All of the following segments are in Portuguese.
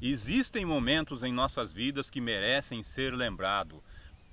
Existem momentos em nossas vidas que merecem ser lembrados,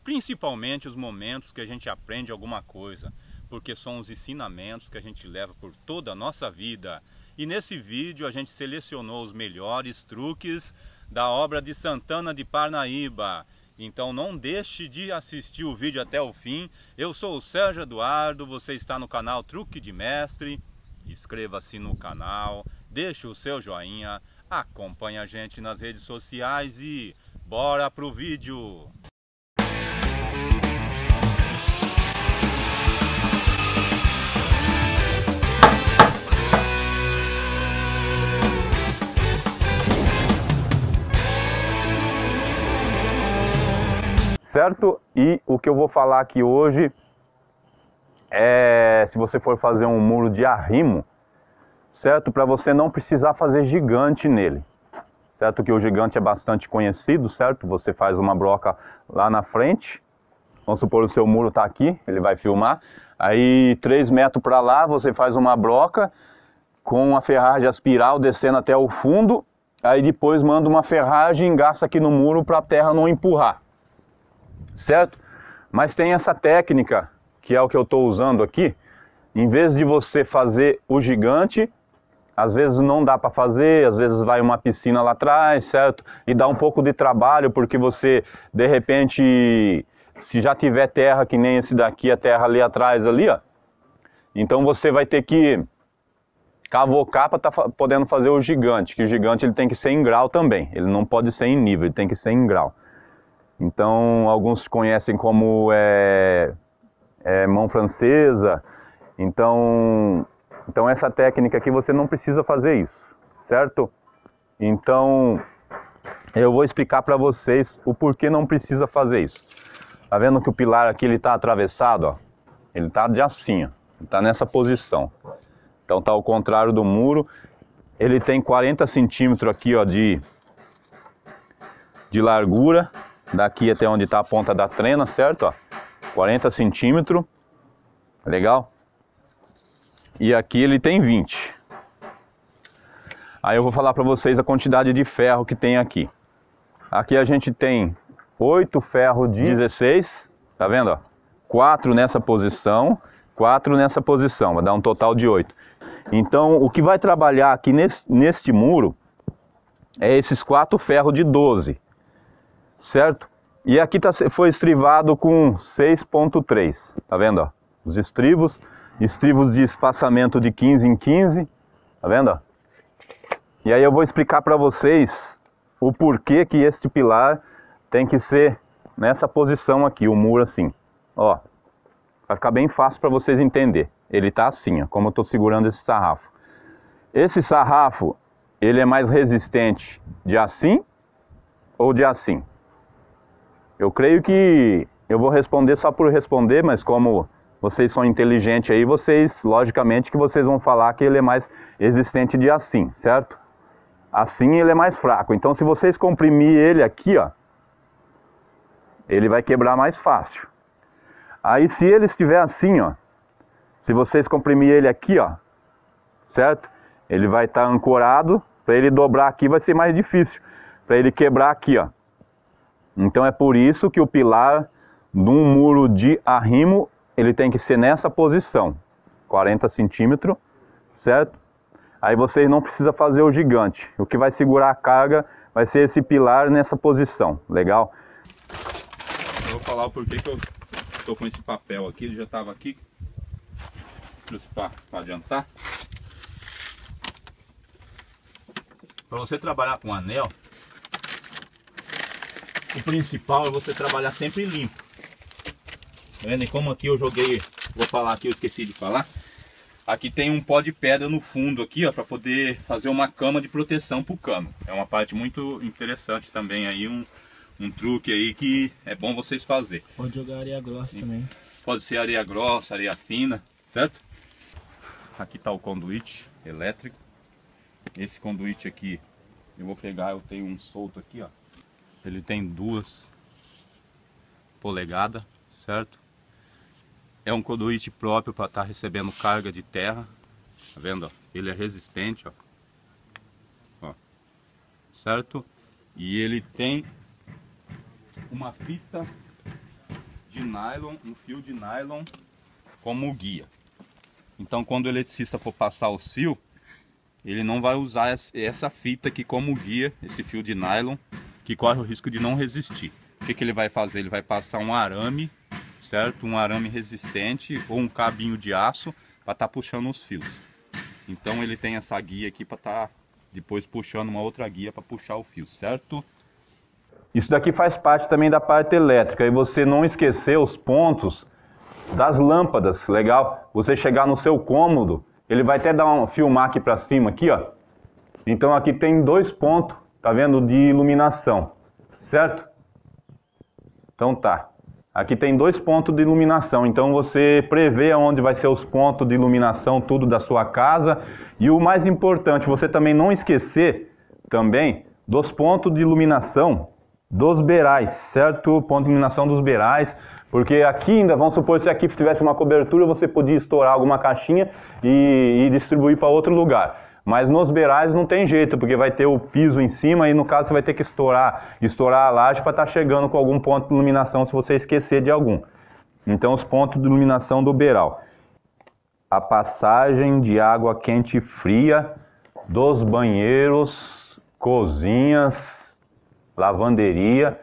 principalmente os momentos que a gente aprende alguma coisa, porque são os ensinamentos que a gente leva por toda a nossa vida. E nesse vídeo a gente selecionou os melhores truques da obra de Santana de Parnaíba. Então não deixe de assistir o vídeo até o fim. Eu sou o Sérgio Eduardo, você está no canal Truque de Mestre. Inscreva-se no canal, deixe o seu joinha, acompanhe a gente nas redes sociais e bora pro vídeo! certo? E o que eu vou falar aqui hoje é se você for fazer um muro de arrimo, certo? Para você não precisar fazer gigante nele, certo? Que o gigante é bastante conhecido, certo? Você faz uma broca lá na frente, vamos supor o seu muro está aqui, ele vai filmar, aí 3 metros para lá você faz uma broca com a ferragem aspiral descendo até o fundo, aí depois manda uma ferragem e aqui no muro para a terra não empurrar certo? Mas tem essa técnica, que é o que eu estou usando aqui, em vez de você fazer o gigante, às vezes não dá para fazer, às vezes vai uma piscina lá atrás, certo? E dá um pouco de trabalho, porque você, de repente, se já tiver terra que nem esse daqui, a terra ali atrás, ali, ó, então você vai ter que cavocar para estar tá podendo fazer o gigante, que o gigante ele tem que ser em grau também, ele não pode ser em nível, ele tem que ser em grau. Então, alguns conhecem como é, é, mão francesa. Então, então, essa técnica aqui você não precisa fazer isso, certo? Então, eu vou explicar para vocês o porquê não precisa fazer isso. Tá vendo que o pilar aqui ele está atravessado, ó? Ele está de assim, ó. Está nessa posição. Então tá ao contrário do muro. Ele tem 40 centímetros aqui, ó, de, de largura daqui até onde está a ponta da trena, certo? Ó, 40 centímetros, legal? E aqui ele tem 20. Aí eu vou falar para vocês a quantidade de ferro que tem aqui. Aqui a gente tem 8 ferros de 16, tá vendo? Ó? 4 nessa posição, 4 nessa posição, vai dar um total de 8. Então o que vai trabalhar aqui nesse, neste muro é esses 4 ferros de 12 certo? E aqui tá, foi estrivado com 6.3, tá vendo? Ó? Os estribos, estribos de espaçamento de 15 em 15, tá vendo? E aí eu vou explicar para vocês o porquê que este pilar tem que ser nessa posição aqui, o muro assim, ó. Vai ficar bem fácil para vocês entender. Ele tá assim, ó, como eu estou segurando esse sarrafo. Esse sarrafo, ele é mais resistente de assim ou de assim? Eu creio que eu vou responder só por responder, mas como vocês são inteligentes aí, vocês, logicamente, que vocês vão falar que ele é mais resistente de assim, certo? Assim ele é mais fraco. Então, se vocês comprimir ele aqui, ó, ele vai quebrar mais fácil. Aí, se ele estiver assim, ó, se vocês comprimir ele aqui, ó, certo? Ele vai estar tá ancorado. Para ele dobrar aqui vai ser mais difícil. Para ele quebrar aqui, ó. Então é por isso que o pilar de um muro de arrimo, ele tem que ser nessa posição, 40 centímetros, certo? Aí vocês não precisa fazer o gigante. O que vai segurar a carga vai ser esse pilar nessa posição, legal? Eu vou falar o porquê que eu estou com esse papel aqui, ele já estava aqui, trouxe para adiantar. Para você trabalhar com anel, o principal é você trabalhar sempre limpo. Tá vendo? E como aqui eu joguei, vou falar aqui, eu esqueci de falar. Aqui tem um pó de pedra no fundo aqui, ó, para poder fazer uma cama de proteção para o cano. É uma parte muito interessante também aí, um, um truque aí que é bom vocês fazer. Pode jogar areia grossa também. Pode ser areia grossa, areia fina, certo? Aqui está o conduíte elétrico. Esse conduíte aqui, eu vou pegar, eu tenho um solto aqui, ó. Ele tem duas polegadas, certo? É um conduíte próprio para estar tá recebendo carga de terra. Tá vendo? Ele é resistente, ó. ó. Certo? E ele tem uma fita de nylon, um fio de nylon como guia. Então quando o eletricista for passar os fios, ele não vai usar essa fita aqui como guia, esse fio de nylon, que corre o risco de não resistir. O que, que ele vai fazer? Ele vai passar um arame, certo? Um arame resistente ou um cabinho de aço para estar tá puxando os fios. Então ele tem essa guia aqui para estar tá depois puxando uma outra guia para puxar o fio, certo? Isso daqui faz parte também da parte elétrica e você não esquecer os pontos das lâmpadas, legal? Você chegar no seu cômodo, ele vai até dar um filmar aqui para cima aqui, ó. Então aqui tem dois pontos, tá vendo, de iluminação, certo? Então tá. Aqui tem dois pontos de iluminação, então você prevê onde vai ser os pontos de iluminação, tudo da sua casa. E o mais importante, você também não esquecer também dos pontos de iluminação dos beirais, certo? Ponto de iluminação dos beirais, porque aqui ainda, vamos supor, se aqui tivesse uma cobertura, você podia estourar alguma caixinha e, e distribuir para outro lugar. Mas nos beirais não tem jeito, porque vai ter o piso em cima e no caso você vai ter que estourar, estourar a laje para estar tá chegando com algum ponto de iluminação se você esquecer de algum. Então os pontos de iluminação do beiral. A passagem de água quente e fria dos banheiros, cozinhas, lavanderia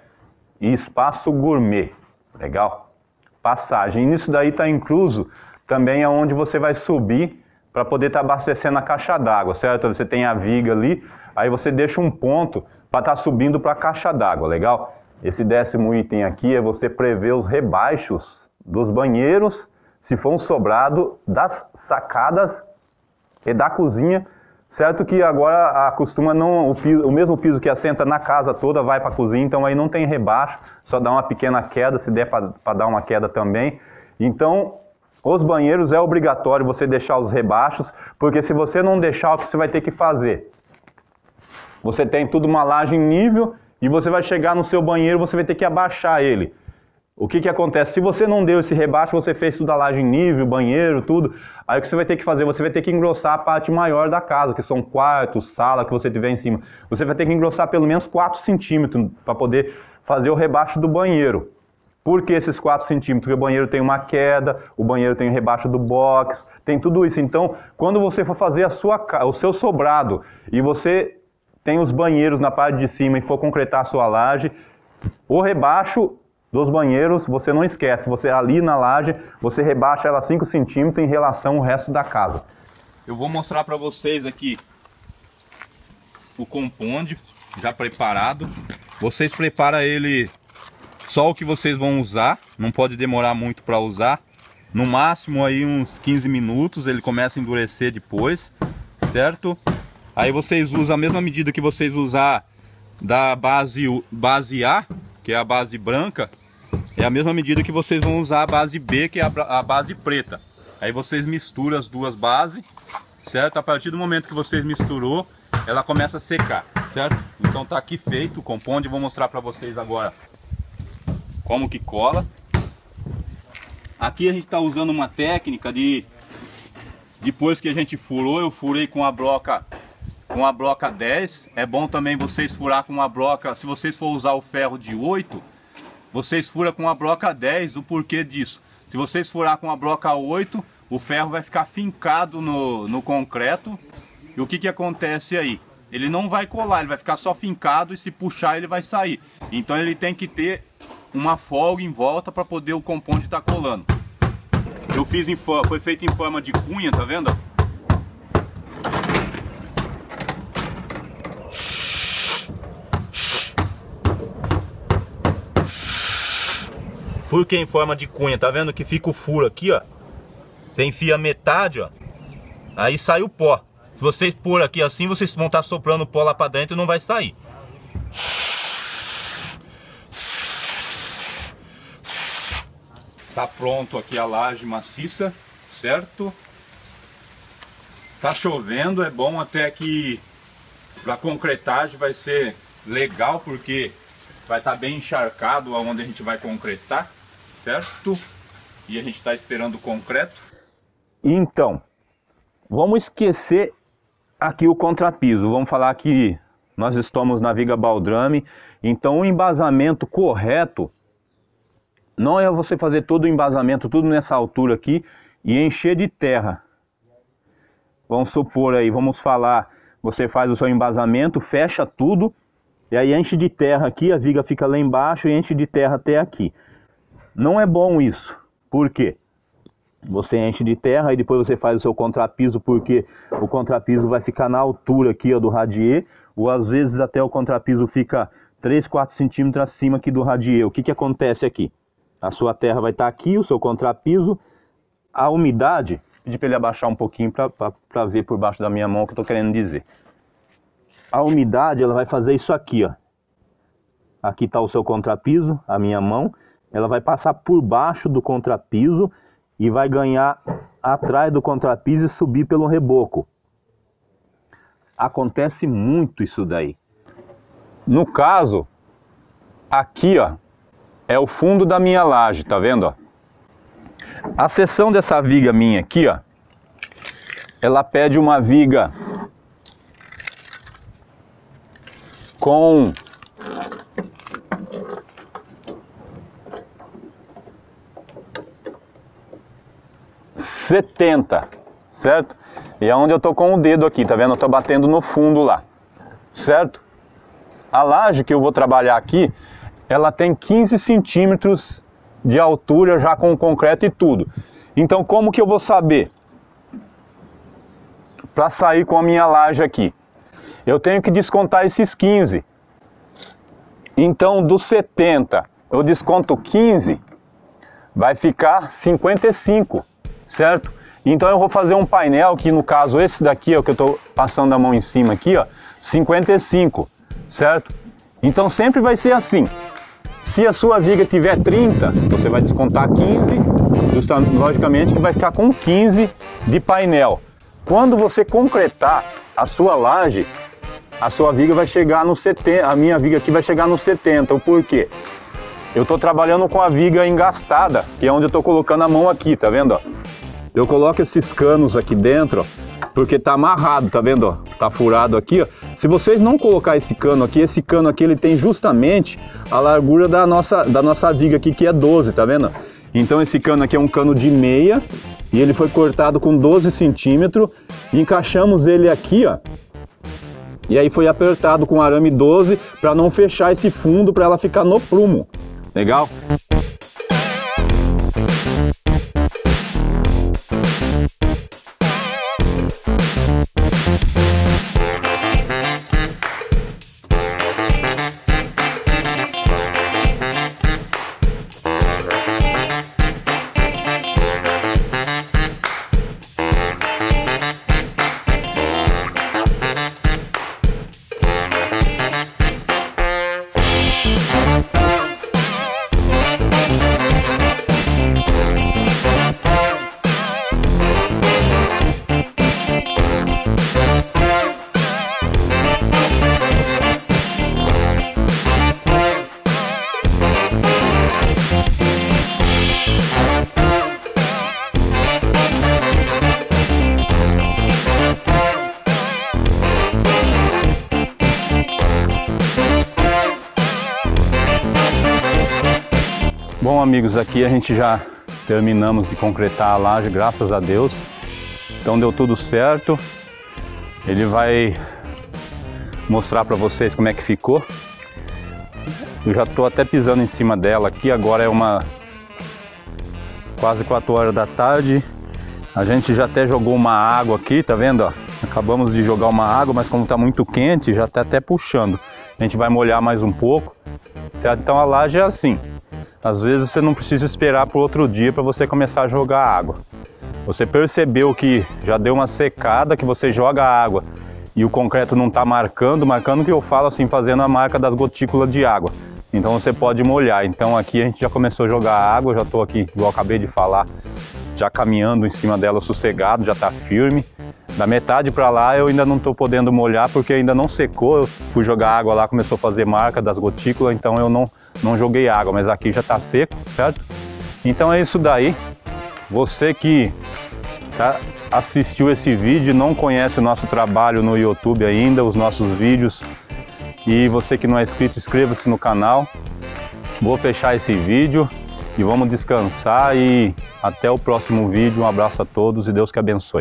e espaço gourmet. Legal? Passagem. Nisso daí está incluso também aonde você vai subir para poder estar tá abastecendo a caixa d'água, certo? Você tem a viga ali, aí você deixa um ponto para estar tá subindo para a caixa d'água, legal? Esse décimo item aqui é você prever os rebaixos dos banheiros, se for um sobrado, das sacadas e da cozinha, certo que agora acostuma não o, piso, o mesmo piso que assenta na casa toda vai para a cozinha, então aí não tem rebaixo, só dá uma pequena queda, se der para dar uma queda também. Então os banheiros é obrigatório você deixar os rebaixos, porque se você não deixar, o que você vai ter que fazer? Você tem tudo uma laje em nível e você vai chegar no seu banheiro, você vai ter que abaixar ele. O que, que acontece? Se você não deu esse rebaixo, você fez tudo a laje em nível, banheiro, tudo. Aí o que você vai ter que fazer? Você vai ter que engrossar a parte maior da casa, que são quartos, sala que você tiver em cima. Você vai ter que engrossar pelo menos 4 centímetros para poder fazer o rebaixo do banheiro. Por que esses 4 centímetros? Porque o banheiro tem uma queda, o banheiro tem rebaixo do box, tem tudo isso. Então, quando você for fazer a sua, o seu sobrado e você tem os banheiros na parte de cima e for concretar a sua laje, o rebaixo dos banheiros, você não esquece, você ali na laje, você rebaixa ela 5 centímetros em relação ao resto da casa. Eu vou mostrar para vocês aqui o compound já preparado. Vocês preparam ele só o que vocês vão usar, não pode demorar muito para usar. No máximo aí uns 15 minutos, ele começa a endurecer depois, certo? Aí vocês usam a mesma medida que vocês usar da base, base A, que é a base branca, é a mesma medida que vocês vão usar a base B, que é a, a base preta. Aí vocês misturam as duas bases, certo? A partir do momento que vocês misturou, ela começa a secar, certo? Então tá aqui feito o compound, vou mostrar para vocês agora como que cola. Aqui a gente está usando uma técnica de depois que a gente furou, eu furei com a broca com a broca 10. É bom também vocês furar com uma broca, se vocês for usar o ferro de 8, vocês furam com a broca 10. O porquê disso? Se vocês furar com a broca 8, o ferro vai ficar fincado no, no concreto. E o que que acontece aí? Ele não vai colar, ele vai ficar só fincado e se puxar ele vai sair. Então ele tem que ter uma folga em volta para poder o compound estar tá colando. Eu fiz em foi feito em forma de cunha, tá vendo? Por que em forma de cunha? Tá vendo que fica o furo aqui, ó? Você enfia metade, ó. Aí sai o pó. Se vocês pôr aqui assim, vocês vão estar tá soprando o pó lá para dentro e não vai sair. Tá pronto aqui a laje maciça, certo? Tá chovendo, é bom até que para concretagem vai ser legal porque vai estar tá bem encharcado aonde a gente vai concretar, certo? E a gente está esperando o concreto. Então, vamos esquecer aqui o contrapiso. Vamos falar aqui nós estamos na viga baldrame, então o embasamento correto não é você fazer todo o embasamento, tudo nessa altura aqui e encher de terra. Vamos supor aí, vamos falar, você faz o seu embasamento, fecha tudo e aí enche de terra aqui, a viga fica lá embaixo e enche de terra até aqui. Não é bom isso. Por quê? Você enche de terra e depois você faz o seu contrapiso, porque o contrapiso vai ficar na altura aqui ó, do radier, ou às vezes até o contrapiso fica 3, 4 centímetros acima aqui do radier. O que, que acontece aqui? A sua terra vai estar aqui, o seu contrapiso, a umidade, pedi para ele abaixar um pouquinho para ver por baixo da minha mão o que eu estou querendo dizer. A umidade ela vai fazer isso aqui, ó. Aqui está o seu contrapiso, a minha mão, ela vai passar por baixo do contrapiso e vai ganhar atrás do contrapiso e subir pelo reboco. Acontece muito isso daí. No caso, aqui ó, é o fundo da minha laje, tá vendo? Ó? A seção dessa viga minha aqui, ó, ela pede uma viga com setenta, certo? E é onde eu tô com o dedo aqui, tá vendo? Eu tô batendo no fundo lá, certo? A laje que eu vou trabalhar aqui, ela tem 15 centímetros de altura já com o concreto e tudo. Então como que eu vou saber? Para sair com a minha laje aqui. Eu tenho que descontar esses 15. Então dos 70 eu desconto 15, vai ficar 55, certo? Então eu vou fazer um painel que no caso esse daqui, ó, que eu estou passando a mão em cima aqui, ó, 55 certo? Então sempre vai ser assim. Se a sua viga tiver 30, você vai descontar 15, justamente, logicamente que vai ficar com 15 de painel. Quando você concretar a sua laje, a sua viga vai chegar no 70, a minha viga aqui vai chegar no 70. O porquê? Eu estou trabalhando com a viga engastada, que é onde eu estou colocando a mão aqui, tá vendo? Eu coloco esses canos aqui dentro, porque tá amarrado, tá vendo? Ó? Tá furado aqui, ó. Se vocês não colocar esse cano aqui, esse cano aqui ele tem justamente a largura da nossa, da nossa viga aqui, que é 12, tá vendo? Então esse cano aqui é um cano de meia e ele foi cortado com 12 centímetros. Encaixamos ele aqui, ó. E aí foi apertado com arame 12 para não fechar esse fundo para ela ficar no prumo. Legal? Bom amigos, aqui a gente já terminamos de concretar a laje, graças a Deus. Então deu tudo certo. Ele vai mostrar para vocês como é que ficou. Eu já estou até pisando em cima dela aqui, agora é uma quase 4 horas da tarde. A gente já até jogou uma água aqui, tá vendo? Ó? Acabamos de jogar uma água, mas como está muito quente, já está até puxando. A gente vai molhar mais um pouco, certo? Então a laje é assim. Às vezes você não precisa esperar para outro dia para você começar a jogar água. Você percebeu que já deu uma secada, que você joga água e o concreto não está marcando, marcando que eu falo assim, fazendo a marca das gotículas de água. Então você pode molhar. Então aqui a gente já começou a jogar água, já estou aqui, igual acabei de falar, já caminhando em cima dela sossegado, já está firme. Da metade para lá eu ainda não estou podendo molhar porque ainda não secou. Eu fui jogar água lá, começou a fazer marca das gotículas, então eu não não joguei água, mas aqui já está seco, certo? Então é isso daí. Você que tá, assistiu esse vídeo não conhece o nosso trabalho no YouTube ainda, os nossos vídeos E você que não é inscrito, inscreva-se no canal. Vou fechar esse vídeo e vamos descansar e até o próximo vídeo. Um abraço a todos e Deus que abençoe.